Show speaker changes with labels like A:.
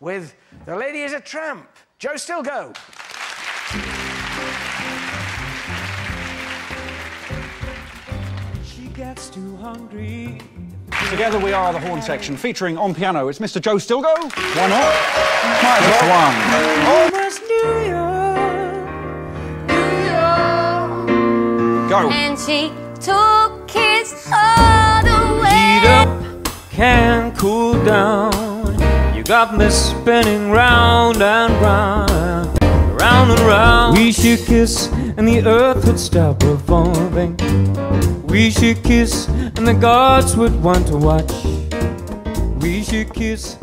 A: with The Lady is a Tramp. Joe Stilgoe.
B: She gets too hungry.
C: Together we are the horn section, featuring on piano. It's Mr. Joe Stilgoe. Why not? Might as well.
B: Almost New York.
C: Go.
D: And she took kids all the way.
B: Heat up, can cool down. Got me spinning round and round, round and round. We should kiss, and the earth would stop revolving. We should kiss, and the gods would want to watch. We should kiss,